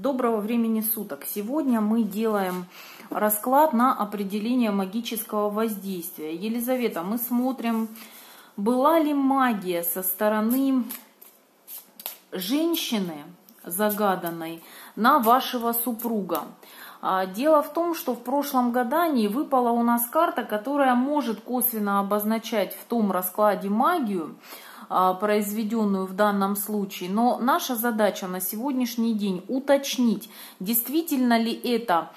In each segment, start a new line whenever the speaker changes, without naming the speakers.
Доброго времени суток! Сегодня мы делаем расклад на определение магического воздействия. Елизавета, мы смотрим, была ли магия со стороны женщины загаданной на вашего супруга. А, дело в том, что в прошлом гадании выпала у нас карта, которая может косвенно обозначать в том раскладе магию, произведенную в данном случае. Но наша задача на сегодняшний день уточнить, действительно ли это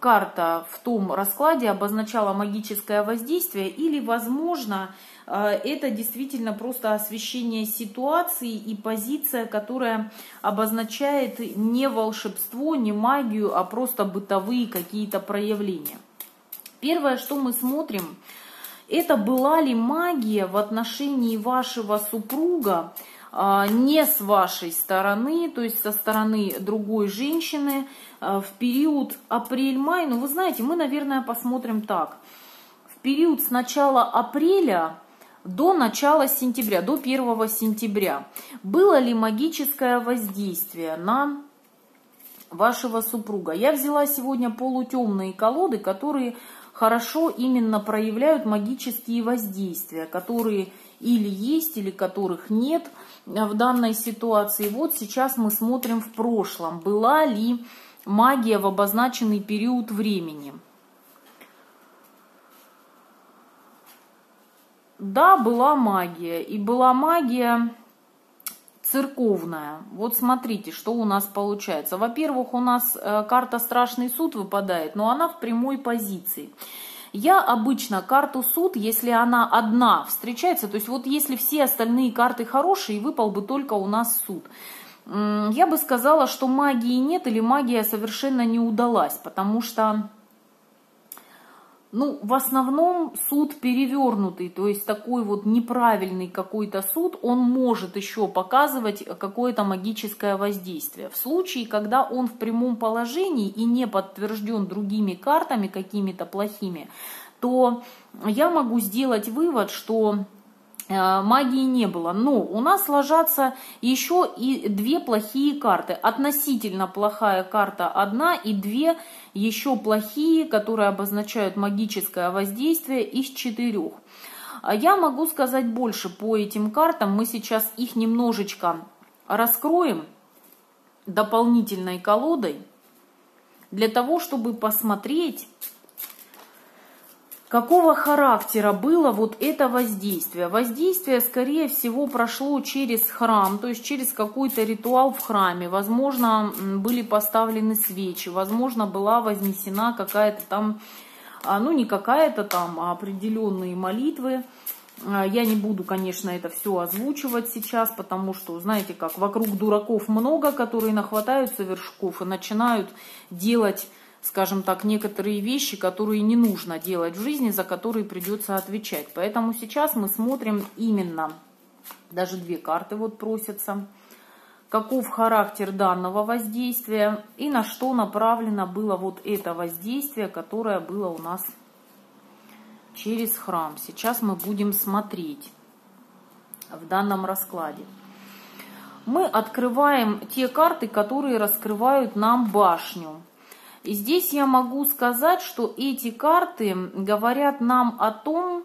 карта в том раскладе обозначала магическое воздействие или, возможно, а, это действительно просто освещение ситуации и позиция, которая обозначает не волшебство, не магию, а просто бытовые какие-то проявления. Первое, что мы смотрим – это была ли магия в отношении вашего супруга а, не с вашей стороны, то есть со стороны другой женщины а, в период апрель-май. Ну, вы знаете, мы, наверное, посмотрим так. В период с начала апреля до начала сентября, до 1 сентября, было ли магическое воздействие на вашего супруга? Я взяла сегодня полутемные колоды, которые хорошо именно проявляют магические воздействия, которые или есть, или которых нет в данной ситуации. Вот сейчас мы смотрим в прошлом, была ли магия в обозначенный период времени. Да, была магия. И была магия церковная. Вот смотрите, что у нас получается. Во-первых, у нас э, карта «Страшный суд» выпадает, но она в прямой позиции. Я обычно карту суд, если она одна встречается, то есть вот если все остальные карты хорошие, выпал бы только у нас суд. Я бы сказала, что магии нет или магия совершенно не удалась, потому что ну, в основном суд перевернутый, то есть такой вот неправильный какой-то суд, он может еще показывать какое-то магическое воздействие. В случае, когда он в прямом положении и не подтвержден другими картами какими-то плохими, то я могу сделать вывод, что магии не было. Но у нас ложатся еще и две плохие карты. Относительно плохая карта одна и две еще плохие, которые обозначают магическое воздействие из четырех. А я могу сказать больше по этим картам. Мы сейчас их немножечко раскроем дополнительной колодой для того, чтобы посмотреть, Какого характера было вот это воздействие? Воздействие, скорее всего, прошло через храм, то есть через какой-то ритуал в храме. Возможно, были поставлены свечи, возможно, была вознесена какая-то там, а, ну не какая-то там, а определенные молитвы. А, я не буду, конечно, это все озвучивать сейчас, потому что, знаете, как вокруг дураков много, которые нахватаются вершков и начинают делать скажем так, некоторые вещи, которые не нужно делать в жизни, за которые придется отвечать. Поэтому сейчас мы смотрим именно, даже две карты вот просятся, каков характер данного воздействия и на что направлено было вот это воздействие, которое было у нас через храм. Сейчас мы будем смотреть в данном раскладе. Мы открываем те карты, которые раскрывают нам башню. И здесь я могу сказать, что эти карты говорят нам о том,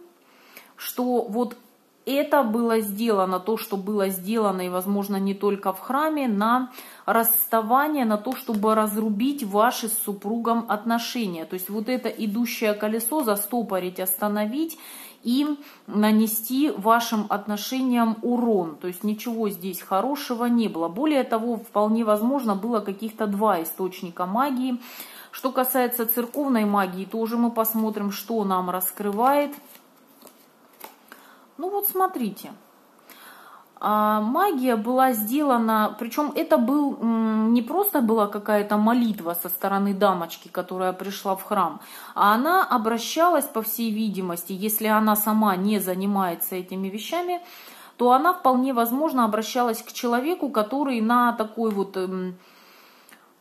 что вот это было сделано, то, что было сделано, и, возможно, не только в храме, на расставание, на то, чтобы разрубить ваши с супругом отношения. То есть вот это идущее колесо застопорить, остановить и нанести вашим отношениям урон. То есть ничего здесь хорошего не было. Более того, вполне возможно, было каких-то два источника магии. Что касается церковной магии, тоже мы посмотрим, что нам раскрывает. Ну вот смотрите. Магия была сделана, причем это был не просто была какая-то молитва со стороны дамочки, которая пришла в храм, а она обращалась, по всей видимости, если она сама не занимается этими вещами, то она вполне возможно обращалась к человеку, который на такой вот эм,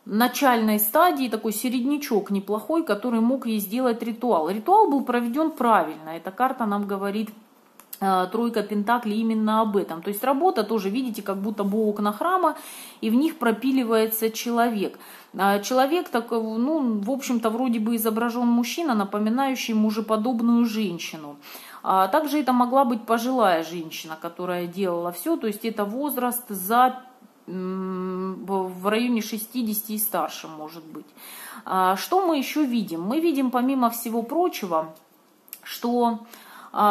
начальной стадии, такой середнячок неплохой, который мог ей сделать ритуал. Ритуал был проведен правильно, эта карта нам говорит тройка Пентаклей именно об этом. То есть работа тоже, видите, как будто бы окна храма, и в них пропиливается человек. А человек такой, ну, в общем-то, вроде бы изображен мужчина, напоминающий мужеподобную женщину. А также это могла быть пожилая женщина, которая делала все, то есть это возраст за в районе 60 и старше, может быть. А что мы еще видим? Мы видим, помимо всего прочего, что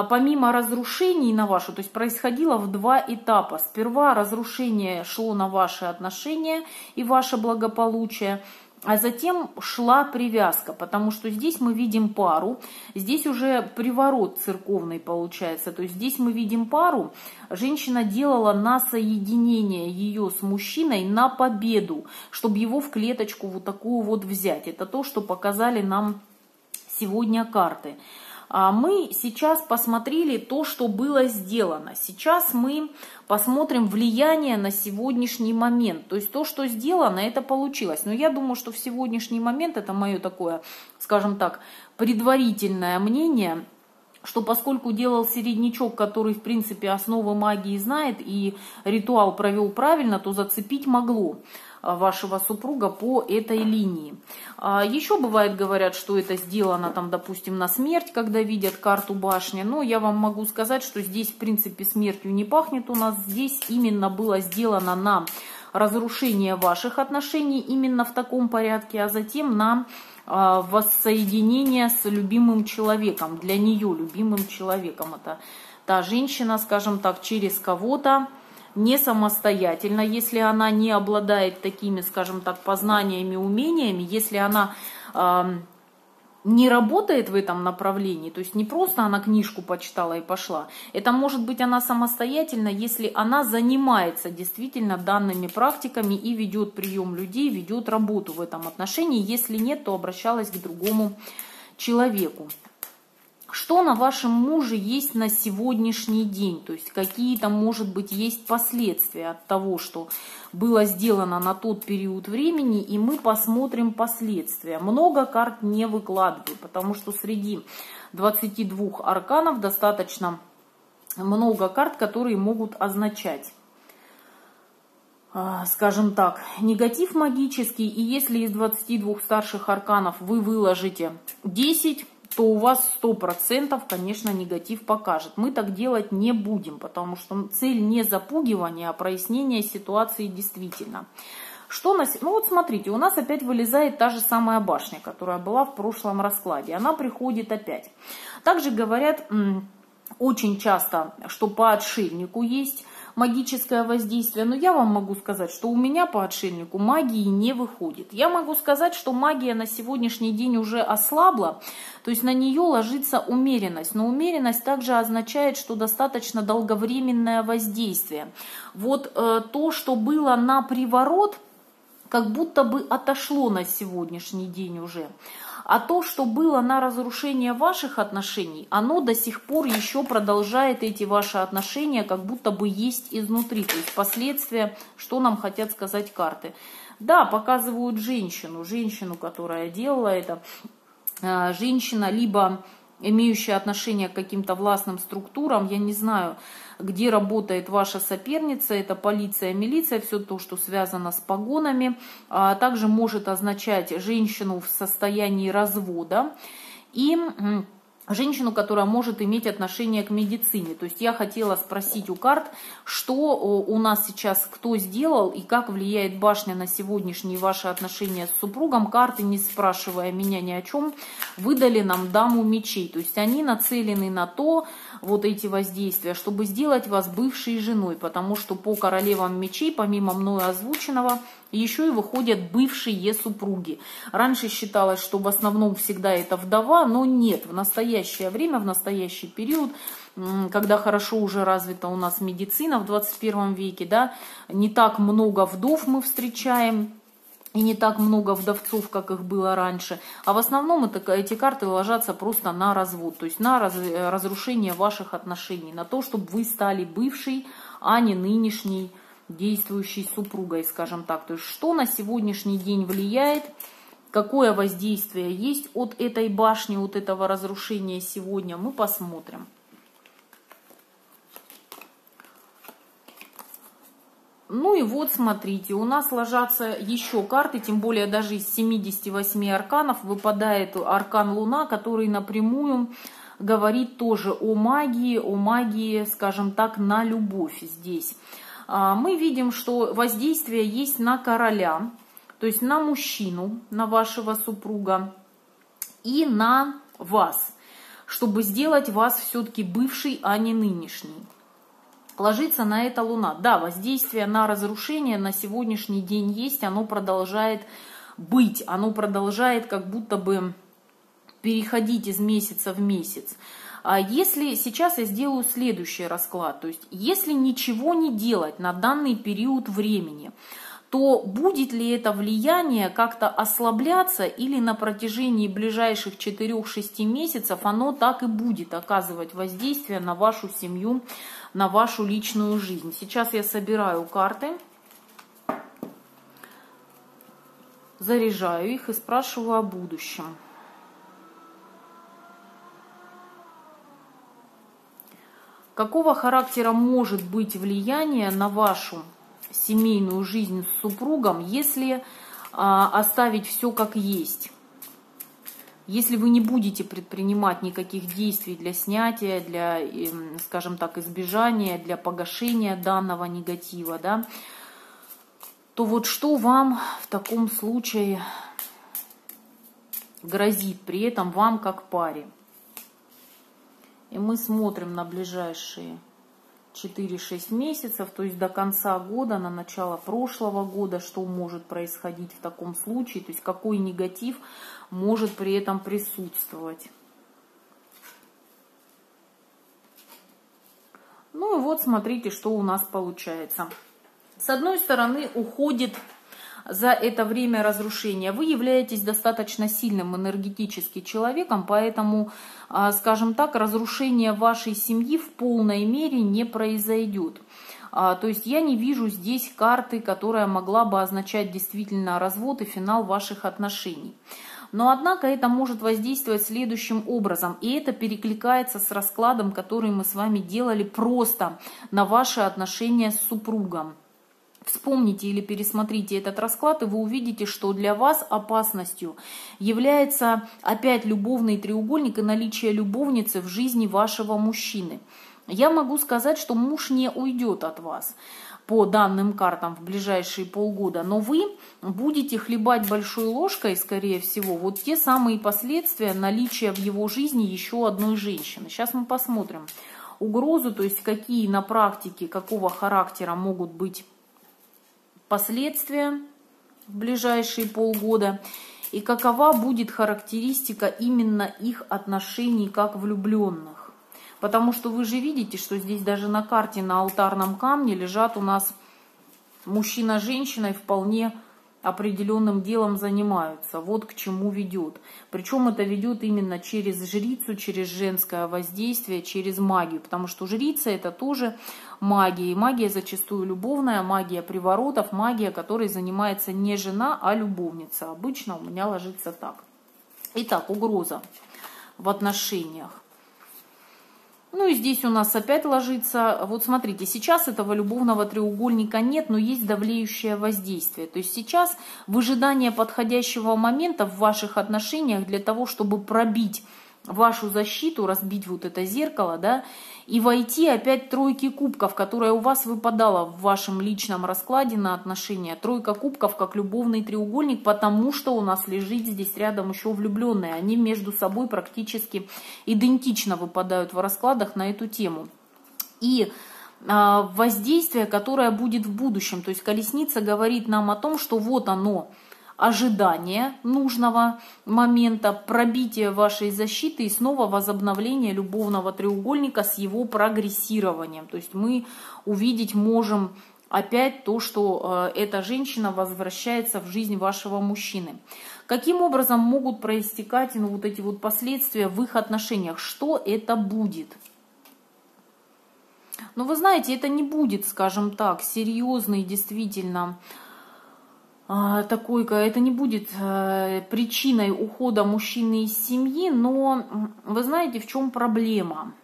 помимо разрушений на вашу, то есть происходило в два этапа. Сперва разрушение шло на ваши отношения и ваше благополучие, а затем шла привязка, потому что здесь мы видим пару, здесь уже приворот церковный получается, то есть здесь мы видим пару, женщина делала на соединение ее с мужчиной на победу, чтобы его в клеточку вот такую вот взять. Это то, что показали нам сегодня карты. А мы сейчас посмотрели то, что было сделано. Сейчас мы посмотрим влияние на сегодняшний момент. То есть то, что сделано, это получилось. Но я думаю, что в сегодняшний момент, это мое такое, скажем так, предварительное мнение, что поскольку делал середнячок, который, в принципе, основы магии знает и ритуал провел правильно, то зацепить могло. А, вашего супруга по этой линии. А, Еще бывает, говорят, что это сделано, там, допустим, на смерть, когда видят карту башни. Но я вам могу сказать, что здесь, в принципе, смертью не пахнет у нас. Здесь именно было сделано на разрушение ваших отношений именно в таком порядке, а затем на а, воссоединение с любимым человеком, для нее любимым человеком. Это та женщина, скажем так, через кого-то, не самостоятельно, если она не обладает такими, скажем так, познаниями, умениями, если она э, не работает в этом направлении, то есть не просто она книжку почитала и пошла, это может быть она самостоятельно, если она занимается действительно данными практиками и ведет прием людей, ведет работу в этом отношении, если нет, то обращалась к другому человеку. Что на вашем муже есть на сегодняшний день? То есть какие-то, может быть, есть последствия от того, что было сделано на тот период времени, и мы посмотрим последствия. Много карт не выкладываю, потому что среди 22 арканов достаточно много карт, которые могут означать а, скажем так, негатив магический, и если из 22 старших арканов вы выложите 10, то у вас 100%, конечно, негатив покажет. Мы так делать не будем, потому что цель не запугивание, а прояснение ситуации действительно. Что на... Ну вот смотрите, у нас опять вылезает та же самая башня, которая была в прошлом раскладе. Она приходит опять. Также говорят очень часто, что по отшельнику есть магическое воздействие, но я вам могу сказать, что у меня по отшельнику магии не выходит. Я могу сказать, что магия на сегодняшний день уже ослабла, то есть на нее ложится умеренность. Но умеренность также означает, что достаточно долговременное воздействие. Вот э, то, что было на приворот, как будто бы отошло на сегодняшний день уже. А то, что было на разрушение ваших отношений, оно до сих пор еще продолжает эти ваши отношения, как будто бы есть изнутри. То есть последствия, что нам хотят сказать карты. Да, показывают женщину, женщину, которая делала это. А, женщина либо имеющая отношение к каким-то властным структурам, я не знаю, где работает ваша соперница, это полиция, милиция, все то, что связано с погонами, а также может означать женщину в состоянии развода. И женщину, которая может иметь отношение к медицине. То есть я хотела спросить у карт, что у нас сейчас кто сделал и как влияет башня на сегодняшние ваши отношения с супругом. Карты, не спрашивая меня ни о чем, выдали нам даму мечей. То есть они нацелены на то, вот эти воздействия, чтобы сделать вас бывшей женой, потому что по королевам мечей, помимо мною озвученного, еще и выходят бывшие супруги. Раньше считалось, что в основном всегда это вдова, но нет, в настоящее время, в настоящий период, когда хорошо уже развита у нас медицина в 21 веке, да, не так много вдов мы встречаем, и не так много вдовцов, как их было раньше. А в основном это, эти карты ложатся просто на развод, то есть на раз, разрушение ваших отношений, на то, чтобы вы стали бывшей, а не нынешней действующей супругой, скажем так. То есть что на сегодняшний день влияет, какое воздействие есть от этой башни, от этого разрушения сегодня, мы посмотрим. Ну и вот смотрите, у нас ложатся еще карты, тем более даже из 78 арканов выпадает аркан Луна, который напрямую говорит тоже о магии, о магии, скажем так, на любовь здесь. А, мы видим, что воздействие есть на короля, то есть на мужчину, на вашего супруга и на вас, чтобы сделать вас все-таки бывший, а не нынешний. Ложится на это Луна. Да, воздействие на разрушение на сегодняшний день есть, оно продолжает быть, оно продолжает как будто бы переходить из месяца в месяц. А если сейчас я сделаю следующий расклад, то есть если ничего не делать на данный период времени, то будет ли это влияние как-то ослабляться или на протяжении ближайших 4-6 месяцев оно так и будет оказывать воздействие на вашу семью, на вашу личную жизнь. Сейчас я собираю карты, заряжаю их и спрашиваю о будущем. Какого характера может быть влияние на вашу семейную жизнь с супругом, если а, оставить все как есть? Если вы не будете предпринимать никаких действий для снятия, для, эм, скажем так, избежания, для погашения данного негатива, да, то вот что вам в таком случае грозит при этом вам как паре? И мы смотрим на ближайшие 4-6 месяцев, то есть до конца года, на начало прошлого года, что может происходить в таком случае, то есть какой негатив может при этом присутствовать. Ну и вот смотрите, что у нас получается. С одной стороны уходит за это время разрушения. Вы являетесь достаточно сильным энергетически человеком, поэтому, а, скажем так, разрушение вашей семьи в полной мере не произойдет. А, то есть я не вижу здесь карты, которая могла бы означать действительно развод и финал ваших отношений. Но однако это может воздействовать следующим образом, и это перекликается с раскладом, который мы с вами делали просто на ваши отношения с супругом. Вспомните или пересмотрите этот расклад, и вы увидите, что для вас опасностью является опять любовный треугольник и наличие любовницы в жизни вашего мужчины. Я могу сказать, что муж не уйдет от вас по данным картам в ближайшие полгода, но вы будете хлебать большой ложкой, скорее всего, вот те самые последствия наличия в его жизни еще одной женщины. Сейчас мы посмотрим угрозу, то есть какие на практике, какого характера могут быть последствия в ближайшие полгода и какова будет характеристика именно их отношений как влюбленных. Потому что вы же видите, что здесь даже на карте на алтарном камне лежат у нас мужчина с женщиной вполне определенным делом занимаются. Вот к чему ведет. Причем это ведет именно через жрицу, через женское воздействие, через магию. Потому что жрица это тоже магия. И магия зачастую любовная, магия приворотов, магия, которой занимается не жена, а любовница. Обычно у меня ложится так. Итак, угроза в отношениях. Ну и здесь у нас опять ложится, вот смотрите, сейчас этого любовного треугольника нет, но есть давлеющее воздействие. То есть сейчас выжидание подходящего момента в ваших отношениях для того, чтобы пробить вашу защиту, разбить вот это зеркало, да, и войти опять тройки кубков, которая у вас выпадала в вашем личном раскладе на отношения. Тройка кубков как любовный треугольник, потому что у нас лежит здесь рядом еще влюбленные. Они между собой практически идентично выпадают в раскладах на эту тему. И а, воздействие, которое будет в будущем. То есть колесница говорит нам о том, что вот оно – ожидание нужного момента, пробитие вашей защиты и снова возобновление любовного треугольника с его прогрессированием. То есть мы увидеть можем опять то, что э, эта женщина возвращается в жизнь вашего мужчины. Каким образом могут проистекать ну, вот эти вот последствия в их отношениях? Что это будет? Ну, вы знаете, это не будет, скажем так, серьезный действительно а, такой, это не будет э, причиной ухода мужчины из семьи, но вы знаете, в чем проблема?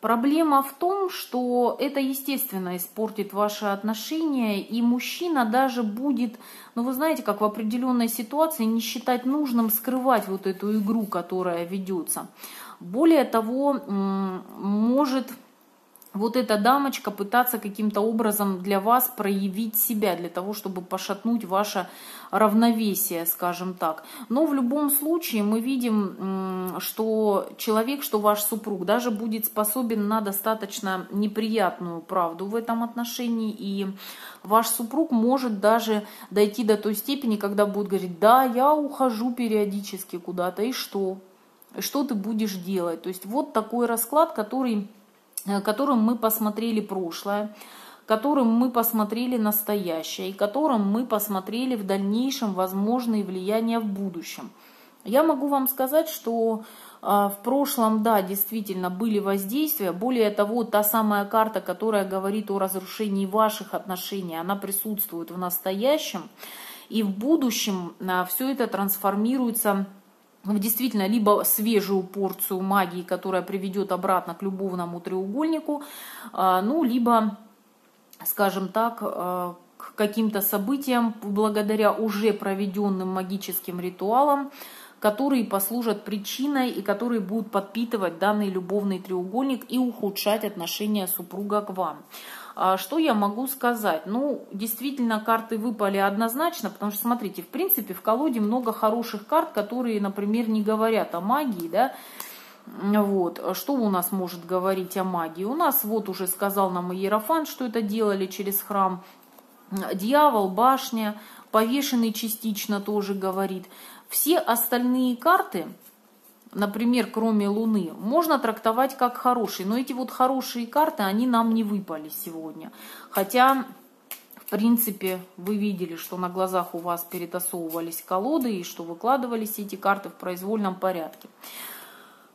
Проблема в том, что это, естественно, испортит ваши отношения, и мужчина даже будет, ну вы знаете, как в определенной ситуации не считать нужным скрывать вот эту игру, которая ведется. Более того, может вот эта дамочка пытаться каким-то образом для вас проявить себя, для того, чтобы пошатнуть ваше равновесие, скажем так. Но в любом случае мы видим, что человек, что ваш супруг, даже будет способен на достаточно неприятную правду в этом отношении, и ваш супруг может даже дойти до той степени, когда будет говорить, да, я ухожу периодически куда-то, и что? Что ты будешь делать? То есть вот такой расклад, который которым мы посмотрели прошлое, которым мы посмотрели настоящее и которым мы посмотрели в дальнейшем возможные влияния в будущем. Я могу вам сказать, что э, в прошлом, да, действительно были воздействия. Более того, та самая карта, которая говорит о разрушении ваших отношений, она присутствует в настоящем. И в будущем э, все это трансформируется действительно либо свежую порцию магии, которая приведет обратно к любовному треугольнику, а, ну, либо, скажем так, а, к каким-то событиям благодаря уже проведенным магическим ритуалам, которые послужат причиной и которые будут подпитывать данный любовный треугольник и ухудшать отношения супруга к вам. А что я могу сказать? Ну, действительно, карты выпали однозначно, потому что, смотрите, в принципе, в колоде много хороших карт, которые, например, не говорят о магии, да, вот. Что у нас может говорить о магии? У нас вот уже сказал нам Иерофант, что это делали через храм. Дьявол, башня, повешенный частично тоже говорит. Все остальные карты, например, кроме Луны, можно трактовать как хорошие. Но эти вот хорошие карты, они нам не выпали сегодня. Хотя, в принципе, вы видели, что на глазах у вас перетасовывались колоды и что выкладывались эти карты в произвольном порядке.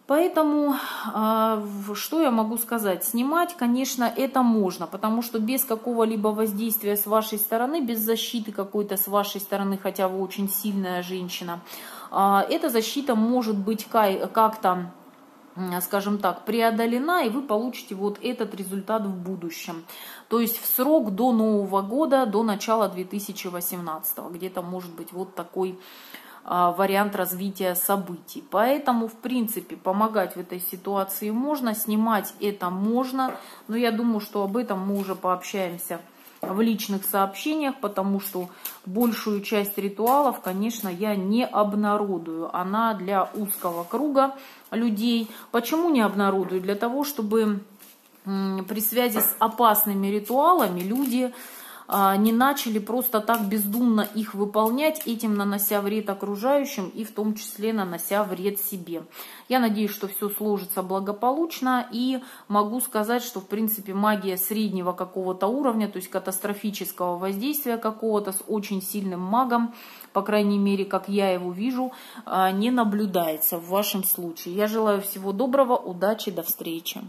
Поэтому, а, что я могу сказать? Снимать, конечно, это можно, потому что без какого-либо воздействия с вашей стороны, без защиты какой-то с вашей стороны, хотя вы очень сильная женщина, а, эта защита может быть как-то скажем так, преодолена, и вы получите вот этот результат в будущем. То есть в срок до Нового года, до начала 2018, где-то может быть вот такой вариант развития событий. Поэтому, в принципе, помогать в этой ситуации можно, снимать это можно, но я думаю, что об этом мы уже пообщаемся в личных сообщениях, потому что большую часть ритуалов, конечно, я не обнародую. Она для узкого круга людей. Почему не обнародую? Для того, чтобы при связи с опасными ритуалами люди а, не начали просто так бездумно их выполнять, этим нанося вред окружающим и в том числе нанося вред себе. Я надеюсь, что все сложится благополучно и могу сказать, что в принципе магия среднего какого-то уровня, то есть катастрофического воздействия какого-то с очень сильным магом, по крайней мере, как я его вижу, а, не наблюдается в вашем случае. Я желаю всего доброго, удачи, до встречи.